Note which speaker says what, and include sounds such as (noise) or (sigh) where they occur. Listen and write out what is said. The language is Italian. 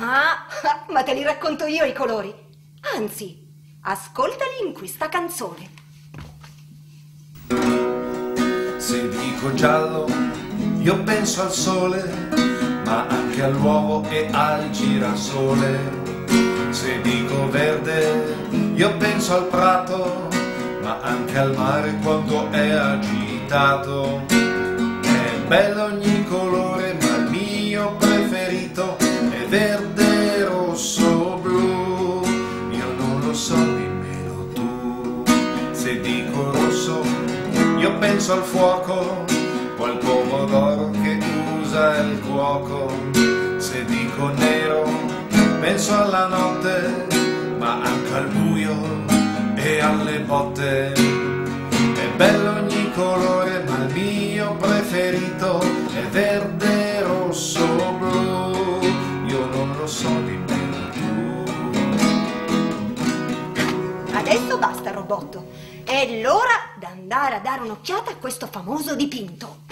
Speaker 1: Ah, (laughs) ma te li racconto io i colori. Anzi, ascoltali in questa canzone.
Speaker 2: Se dico giallo, io penso al sole, ma anche all'uovo e al girasole. Se dico verde, io penso al prato, ma anche al mare quando è agitato. È bello ogni colore, verde, rosso, blu. Io non lo so, dimmelo tu. Se dico rosso, io penso al fuoco, o al pomodoro che usa il cuoco. Se dico nero, penso alla notte, ma anche al buio e alle botte. È bello ogni colore, ma il mio preferito dimmelo tu.
Speaker 1: Adesso basta, robotto. È l'ora d'andare a dare un'occhiata a questo famoso dipinto.